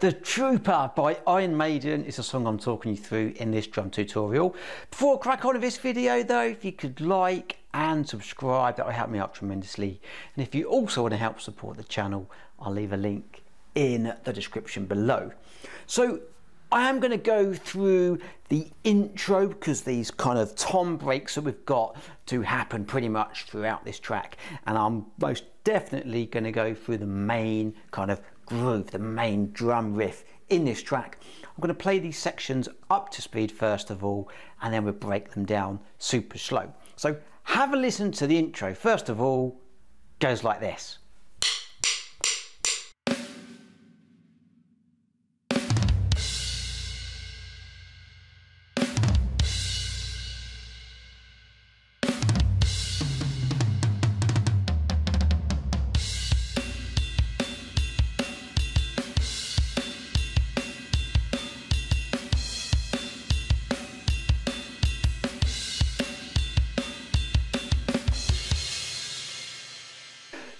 The Trooper by Iron Maiden is a song I'm talking you through in this drum tutorial. Before I crack on with this video though, if you could like and subscribe, that will help me out tremendously. And if you also want to help support the channel, I'll leave a link in the description below. So I am going to go through the intro because these kind of tom breaks that we've got to happen pretty much throughout this track and I'm most definitely going to go through the main kind of groove, the main drum riff in this track. I'm going to play these sections up to speed first of all, and then we'll break them down super slow. So have a listen to the intro. First of all, goes like this.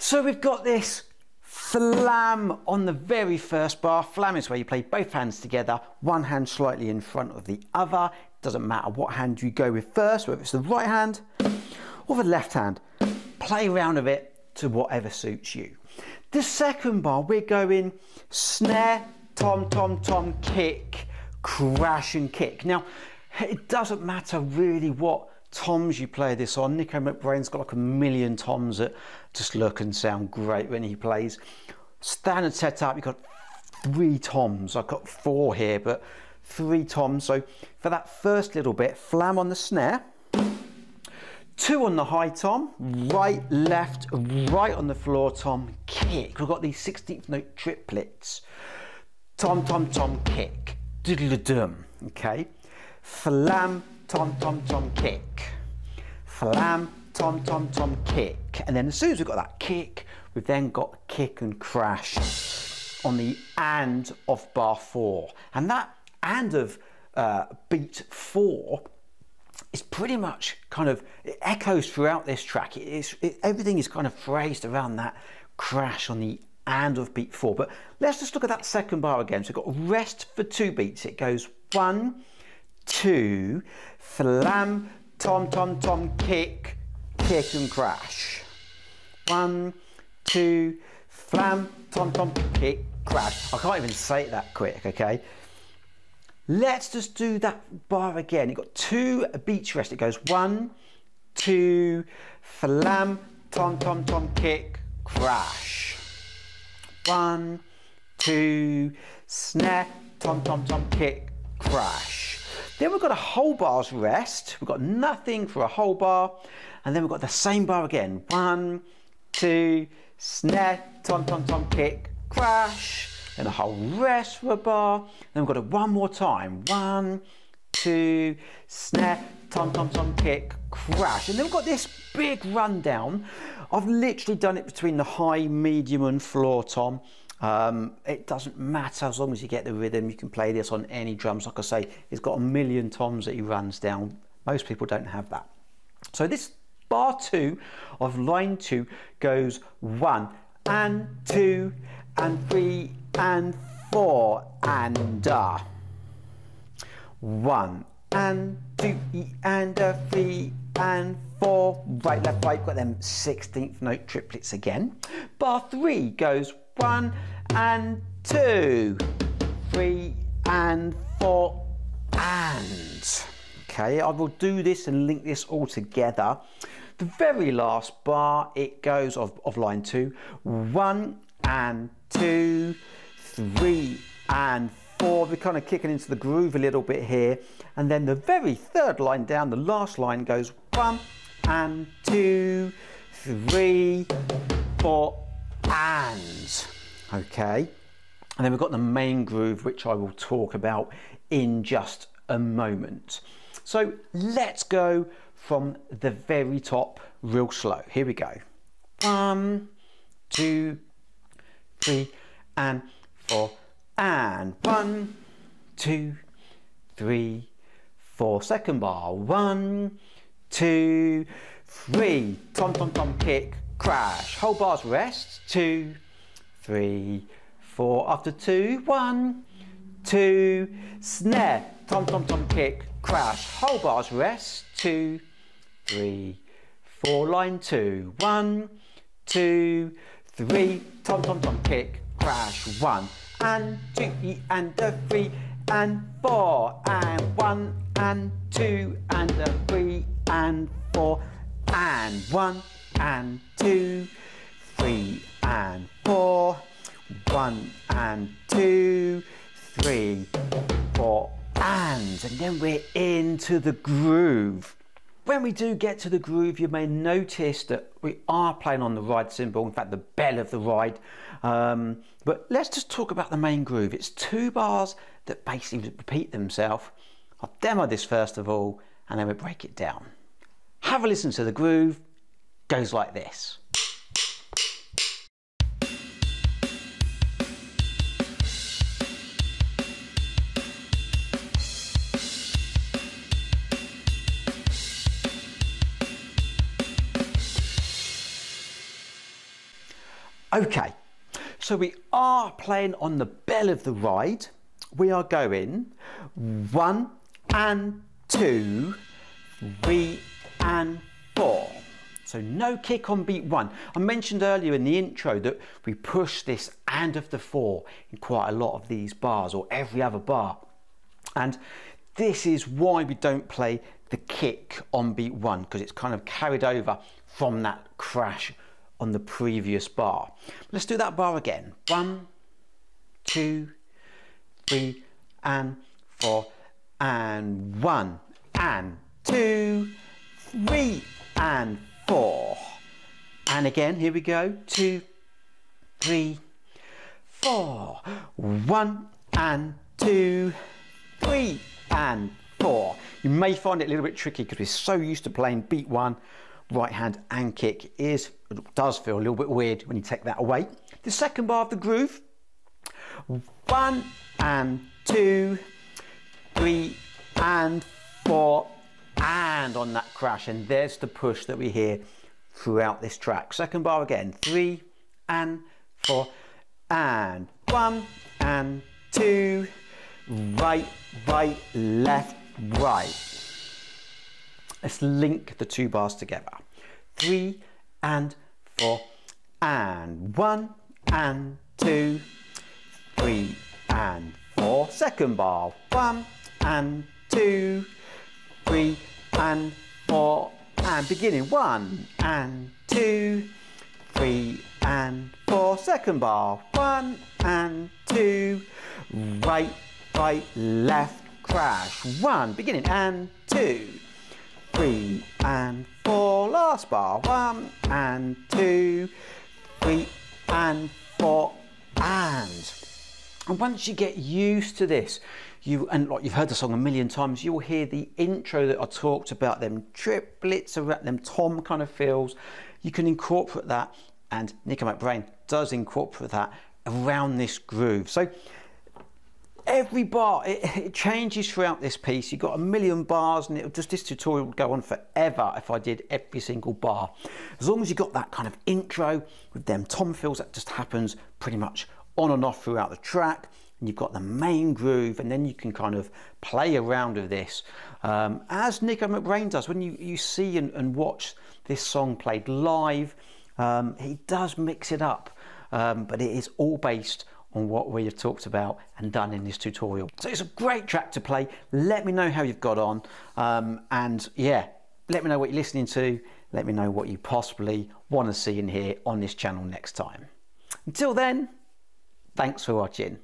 So we've got this flam on the very first bar. Flam is where you play both hands together, one hand slightly in front of the other. It doesn't matter what hand you go with first, whether it's the right hand or the left hand. Play around with it to whatever suits you. The second bar, we're going snare, tom, tom, tom, kick, crash and kick. Now, it doesn't matter really what toms you play this on. Nicko McBrain's got like a million toms that just look and sound great when he plays. Standard setup, you've got three toms. I've got four here, but three toms. So for that first little bit, flam on the snare, two on the high tom, right, left, right on the floor tom, kick. We've got these 16th note triplets. Tom, tom, tom, kick. Diddle-dum, okay? Flam, tom, tom, tom, kick. Slam, tom, tom, tom, kick. And then as soon as we've got that kick, we've then got kick and crash on the and of bar four. And that and of uh, beat four is pretty much kind of, echoes throughout this track. It is, it, everything is kind of phrased around that crash on the and of beat four. But let's just look at that second bar again. So we've got rest for two beats. It goes one, two, flam, tom, tom, tom, kick, kick and crash. One, two, flam, tom, tom, kick, crash. I can't even say it that quick, okay? Let's just do that bar again. You've got two beats rest. It goes one, two, flam, tom, tom, tom, kick, crash. One, two, snare, tom, tom, tom, kick, crash. Then we've got a whole bar's rest. We've got nothing for a whole bar. And then we've got the same bar again. One, two, snare, tom, tom, tom, kick, crash. And a whole rest for a bar. Then we've got it one more time. One, two, snare, tom, tom, tom, kick, crash. And then we've got this big rundown. I've literally done it between the high, medium and floor tom. Um, it doesn't matter as long as you get the rhythm. You can play this on any drums. Like I say, he's got a million toms that he runs down. Most people don't have that. So this bar two of line two goes one and two and three and four and uh. One and two and a three and four. Right, left, right. Got them 16th note triplets again. Bar three goes one and two, three and four and. Okay, I will do this and link this all together. The very last bar, it goes of, of line two, one and two, three and four. We're kind of kicking into the groove a little bit here. And then the very third line down, the last line goes one and two, three, four, and. Okay. And then we've got the main groove, which I will talk about in just a moment. So let's go from the very top real slow. Here we go. One, two, three, and four, and one, two, three, four. Second bar. One, two, three. Tom, tom, tom, kick, crash. Whole bar's rest. Two, three, four. After two, one, two, snare, tom tom tom kick, crash, whole bars rest, two, three, four, line two, one, two, three, tom tom tom kick, crash, one, and two, and a three, and four, and one, and two, and a three, and four, and one, and two, three, and four, one, and two, three, four, and, and then we're into the groove. When we do get to the groove, you may notice that we are playing on the ride cymbal, in fact, the bell of the ride. Um, but let's just talk about the main groove. It's two bars that basically repeat themselves. I'll demo this first of all, and then we break it down. Have a listen to the groove. Goes like this. Okay, so we are playing on the bell of the ride. We are going one and two, three and four. So no kick on beat one. I mentioned earlier in the intro that we push this and of the four in quite a lot of these bars or every other bar. And this is why we don't play the kick on beat one because it's kind of carried over from that crash on the previous bar. Let's do that bar again. One, two, three, and four, and one, and two, three, and four. And again, here we go. Two, three, four. One, and two, three, and four. You may find it a little bit tricky because we're so used to playing beat one right hand and kick is does feel a little bit weird when you take that away. The second bar of the groove, one and two, three and four, and on that crash, and there's the push that we hear throughout this track. Second bar again, three and four, and one and two, right, right, left, right. Let's link the two bars together. Three and four and one and two, three and four. Second bar, one and two, three and four. And beginning, one and two, three and four. Second bar, one and two, right, right, left, crash. One, beginning, and two, three and four. Last bar, one and two, three and four and. And once you get used to this, you and like you've heard the song a million times, you'll hear the intro that I talked about them triplets around them tom kind of feels. You can incorporate that, and Nicko McBrain does incorporate that around this groove. So every bar it, it, changes throughout this piece. You've got a million bars and it'll just this tutorial would go on forever if I did every single bar. As long as you've got that kind of intro with them tom fills that just happens pretty much on and off throughout the track. And you've got the main groove and then you can kind of play around with this. Um, as Nicko McBrain does when you, you see and, and watch this song played live um, he does mix it up um, but it is all based on what we have talked about and done in this tutorial. So it's a great track to play. Let me know how you've got on. Um, and yeah, let me know what you're listening to. Let me know what you possibly want to see and hear on this channel next time. Until then, thanks for watching.